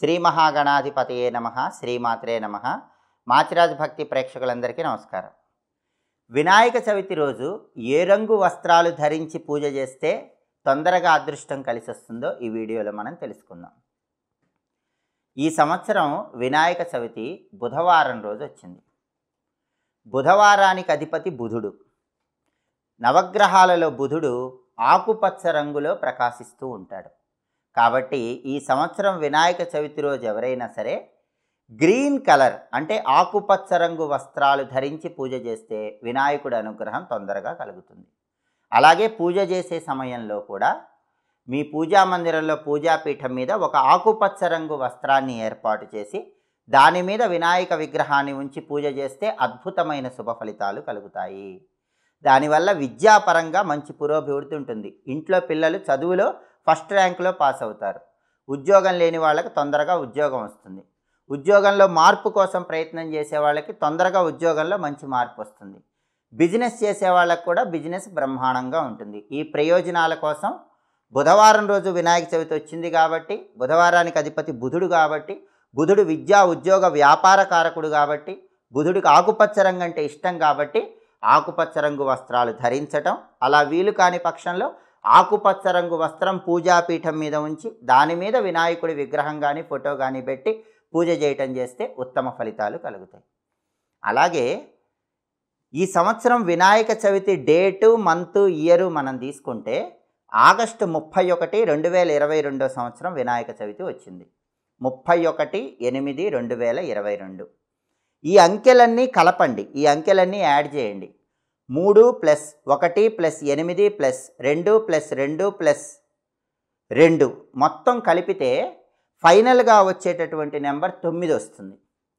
శ్రీ మహాగణాధిపతయే నమ శ్రీమాత్రే నమ. మాచిరాజ్ భక్తి ప్రేక్షకులందరికీ నమస్కారం. వినాయక చవితి రోజు ఏ రంగు వస్త్రాలు ధరించి పూజ చేస్తే తొందరగా అదృష్టం కలిసి వస్తుందో ఈ వీడియోలో మనం తెలుసుకుందాం. ఈ సంవత్సరం వినాయక చవితి బుధవారం రోజు వచ్చింది. బుధవారానికి అధిపతి బుధుడు. నవగ్రహాలలో బుధుడు ఆకుపచ్చ రంగులో ప్రకాశిస్తూ ఉంటాడు. కాబట్టి ఈ సంవత్సరం వినాయక చవితి రోజు ఎవరైనా సరే గ్రీన్ కలర్ అంటే ఆకుపచ్చ రంగు వస్త్రాలు ధరించి పూజ చేస్తే వినాయకుడి అనుగ్రహం తొందరగా కలుగుతుంది. అలాగే పూజ చేసే సమయంలో కూడా మీ పూజా మందిరంలో పూజాపీఠం మీద ఒక ఆకుపచ్చ రంగు వస్త్రాన్ని ఏర్పాటు చేసి దాని మీద వినాయక విగ్రహాన్ని ఉంచి పూజ చేస్తే అద్భుతమైన శుభ ఫలితాలు కలుగుతాయి. దానివల్ల విద్యాపరంగా మంచి పురోభివృద్ధి ఉంటుంది. ఇంట్లో పిల్లలు చదువులో ఫస్ట్ ర్యాంకులో పాస్ అవుతారు. ఉద్యోగం లేని వాళ్ళకి తొందరగా ఉద్యోగం వస్తుంది. ఉద్యోగంలో మార్పు కోసం ప్రయత్నం చేసే వాళ్ళకి తొందరగా ఉద్యోగంలో మంచి మార్పు వస్తుంది. బిజినెస్ చేసే వాళ్ళకి కూడా బిజినెస్ బ్రహ్మాండంగా ఉంటుంది. ఈ ప్రయోజనాల కోసం బుధవారం రోజు వినాయక చవితి వచ్చింది కాబట్టి బుధవారానికి అధిపతి బుధుడు కాబట్టి బుధుడు విద్యా ఉద్యోగ వ్యాపార కారకుడు కాబట్టి బుధుడికి ఆకుపచ్చ రంగు అంటే ఇష్టం కాబట్టి ఆకుపచ్చ రంగు వస్త్రాలు ధరించటం అలా వీలు కాని పక్షంలో ఆకుపచ్చ రంగు వస్త్రం పూజాపీఠం మీద ఉంచి దాని మీద వినాయకుడి విగ్రహం కానీ ఫోటో కానీ పెట్టి పూజ చేయటం చేస్తే ఉత్తమ ఫలితాలు కలుగుతాయి. అలాగే ఈ సంవత్సరం Vinayaka Chavithi date month year మనం తీసుకుంటే ఆగస్టు ముప్పై ఒకటి రెండు వేల ఇరవై రెండో సంవత్సరం వినాయక చవితి వచ్చింది. ముప్పై ఒకటి ఎనిమిది రెండు వేల ఇరవై రెండు. ఈ అంకెలన్నీ కలపండి. ఈ అంకెలన్నీ యాడ్ చేయండి. మూడు ప్లస్ ఒకటి ప్లస్ ఎనిమిది ప్లస్ రెండు ప్లస్ రెండు ప్లస్ రెండు. మొత్తం కలిపితే ఫైనల్గా వచ్చేటటువంటి నెంబర్ తొమ్మిది వస్తుంది.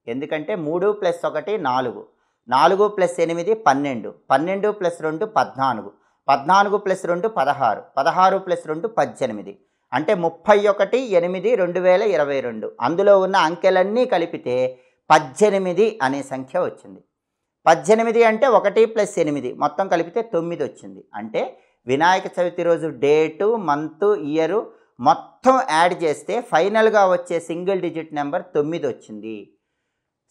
ఎందుకంటే మూడు ప్లస్ ఒకటి నాలుగు. నాలుగు ప్లస్ ఎనిమిది పన్నెండు. పన్నెండు ప్లస్ రెండు పద్నాలుగు. పద్నాలుగు ప్లస్ రెండు పదహారు. పదహారు ప్లస్ రెండు పద్దెనిమిది. అంటే ముప్పై ఒకటి ఎనిమిది రెండు వేల ఇరవై రెండు. అందులో ఉన్న అంకెలన్నీ కలిపితే పద్దెనిమిది అనే సంఖ్య వచ్చింది. పద్దెనిమిది అంటే ఒకటి ప్లస్ ఎనిమిది. మొత్తం కలిపితే తొమ్మిది వచ్చింది. అంటే వినాయక చవితి రోజు డేటు మంత్ ఇయరు మొత్తం యాడ్ చేస్తే ఫైనల్గా వచ్చే సింగిల్ డిజిట్ నెంబర్ తొమ్మిది వచ్చింది.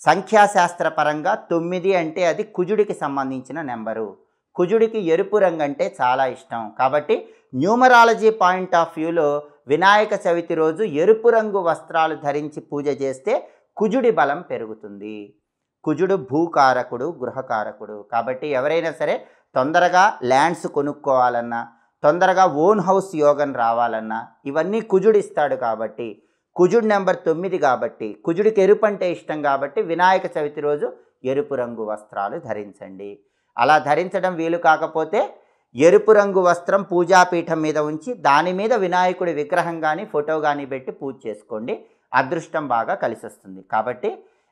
సంఖ్యాశాస్త్ర పరంగా తొమ్మిది అంటే అది కుజుడికి సంబంధించిన నెంబరు. కుజుడికి ఎరుపు రంగు అంటే చాలా ఇష్టం. కాబట్టి న్యూమరాలజీ పాయింట్ ఆఫ్ వ్యూలో వినాయక చవితి రోజు ఎరుపు రంగు వస్త్రాలు ధరించి పూజ చేస్తే కుజుడి బలం పెరుగుతుంది. కుజుడు భూకారకుడు గృహకారకుడు. కాబట్టి ఎవరైనా సరే తొందరగా ల్యాండ్స్ కొనుక్కోవాలన్నా తొందరగా ఓన్ హౌస్ యోగం రావాలన్నా ఇవన్నీ కుజుడు ఇస్తాడు కాబట్టి కుజుడు నెంబర్ తొమ్మిది కాబట్టి కుజుడికి ఎరుపు అంటే ఇష్టం కాబట్టి వినాయక చవితి రోజు ఎరుపు రంగు వస్త్రాలు ధరించండి. అలా ధరించడం వీలు కాకపోతే ఎరుపు రంగు వస్త్రం పూజాపీఠం మీద ఉంచి దాని మీద వినాయకుడి విగ్రహం కానీ ఫోటో కానీ పెట్టి పూజ చేసుకోండి. అదృష్టం బాగా కలిసి వస్తుంది కాబట్టి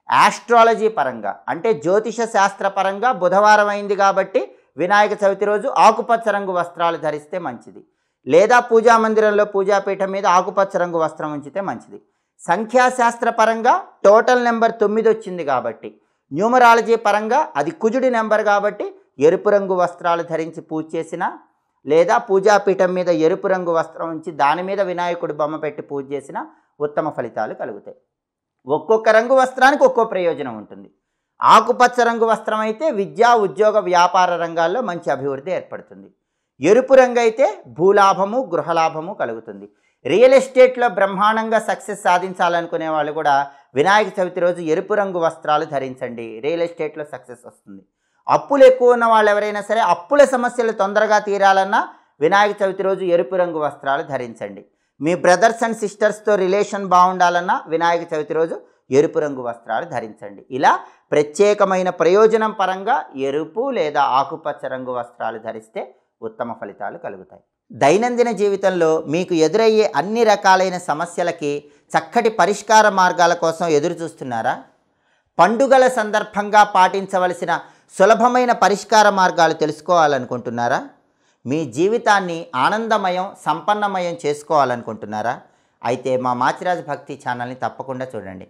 ఆస్ట్రాలజీ పరంగా అంటే జ్యోతిష శాస్త్ర పరంగా బుధవారం అయింది కాబట్టి వినాయక చవితి రోజు ఆకుపచ్చ రంగు వస్త్రాలు ధరిస్తే మంచిది. లేదా పూజా మందిరంలో పూజాపీఠం మీద ఆకుపచ్చ రంగు వస్త్రం ఉంచితే మంచిది. సంఖ్యాశాస్త్ర పరంగా టోటల్ నెంబర్ తొమ్మిది వచ్చింది కాబట్టి న్యూమరాలజీ పరంగా అది కుజుడి నెంబర్ కాబట్టి ఎరుపు రంగు వస్త్రాలు ధరించి పూజ చేసినా లేదా పూజాపీఠం మీద ఎరుపు రంగు వస్త్రం ఉంచి దాని మీద వినాయకుడి బొమ్మ పెట్టి పూజ చేసినా ఉత్తమ ఫలితాలు కలుగుతాయి. ఒక్కొక్క రంగు వస్త్రానికి ఒక్కో ప్రయోజనం ఉంటుంది. ఆకుపచ్చ రంగు వస్త్రం అయితే విద్యా ఉద్యోగ వ్యాపార రంగాల్లో మంచి అభివృద్ధి ఏర్పడుతుంది. ఎరుపు రంగు అయితే భూలాభము గృహలాభము కలుగుతుంది. రియల్ ఎస్టేట్లో బ్రహ్మాండంగా సక్సెస్ సాధించాలనుకునే వాళ్ళు కూడా వినాయక చవితి రోజు ఎరుపు రంగు వస్త్రాలు ధరించండి. రియల్ ఎస్టేట్లో సక్సెస్ వస్తుంది. అప్పులు ఎక్కువ ఉన్న వాళ్ళు ఎవరైనా సరే అప్పుల సమస్యలు తొందరగా తీరాలన్నా వినాయక చవితి రోజు ఎరుపు రంగు వస్త్రాలు ధరించండి. మీ బ్రదర్స్ అండ్ సిస్టర్స్తో రిలేషన్ బాగుండాలన్నా వినాయక చవితి రోజు ఎరుపు రంగు వస్త్రాలు ధరించండి. ఇలా ప్రత్యేకమైన ప్రయోజనం పరంగా ఎరుపు లేదా ఆకుపచ్చ రంగు వస్త్రాలు ధరిస్తే ఉత్తమ ఫలితాలు కలుగుతాయి. దైనందిన జీవితంలో మీకు ఎదురయ్యే అన్ని రకాలైన సమస్యలకి చక్కటి పరిష్కార మార్గాల కోసం ఎదురు చూస్తున్నారా? పండుగల సందర్భంగా పాటించవలసిన సులభమైన పరిష్కార మార్గాలు తెలుసుకోవాలనుకుంటున్నారా? మీ జీవితాన్ని ఆనందమయం సంపన్నమయం చేసుకోవాలనుకుంటున్నారా? అయితే మా మాచిరాజ్ భక్తి ఛానల్ని తప్పకుండా చూడండి.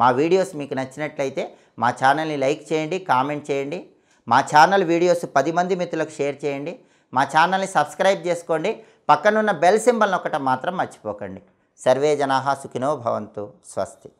మా వీడియోస్ మీకు నచ్చినట్లయితే మా ఛానల్ని లైక్ చేయండి కామెంట్ చేయండి. మా ఛానల్ వీడియోస్ పది మంది మిత్రులకు షేర్ చేయండి. మా ఛానల్ని సబ్స్క్రైబ్ చేసుకోండి. పక్కనున్న బెల్ సింబల్ నొక్కటం మాత్రం మర్చిపోకండి. సర్వే జనాహా సుఖినో భవంతు. స్వస్తి.